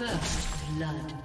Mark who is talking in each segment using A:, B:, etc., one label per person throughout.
A: First blood.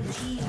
A: Red team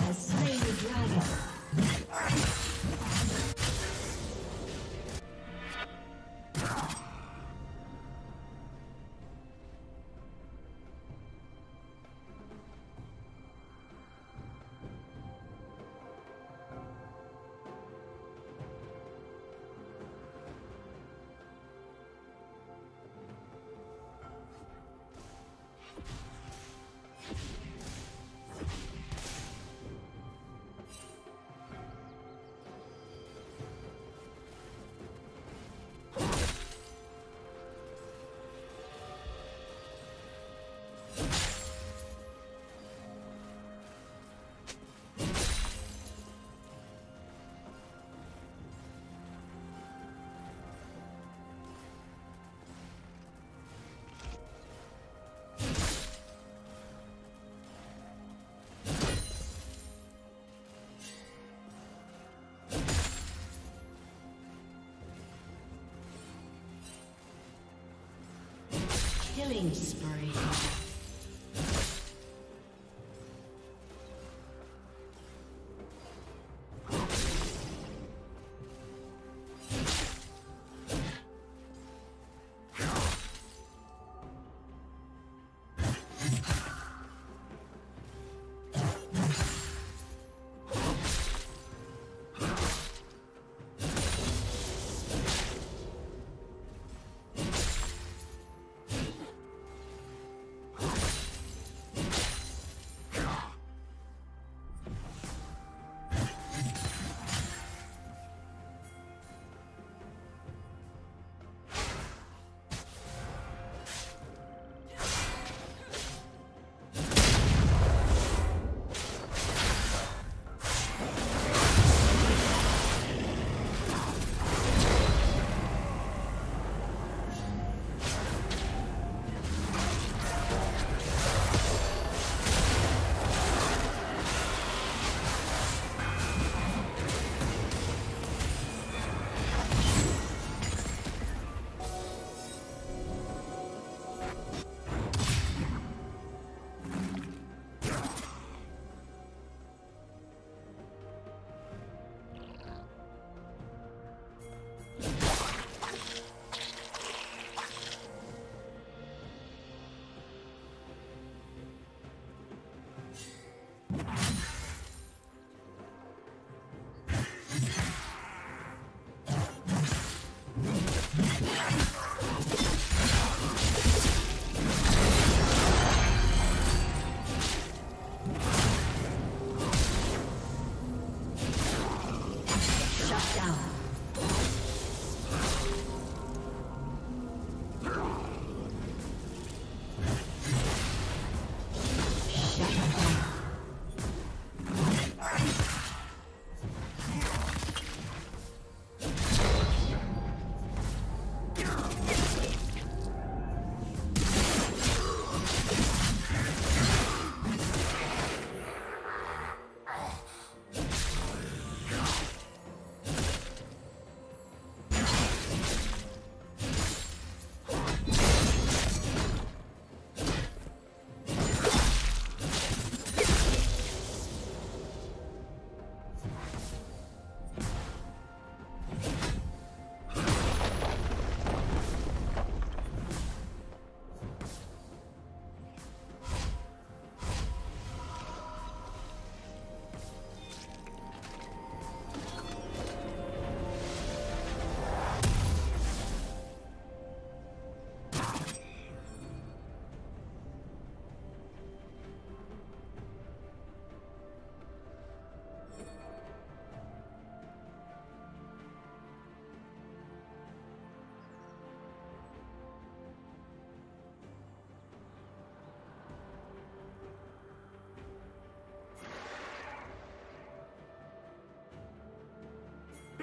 A: Killing spree.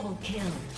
A: Double kill.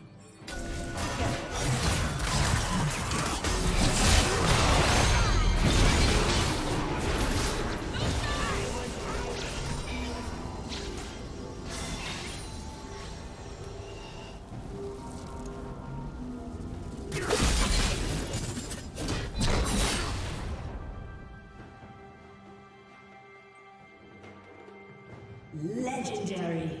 A: Legendary.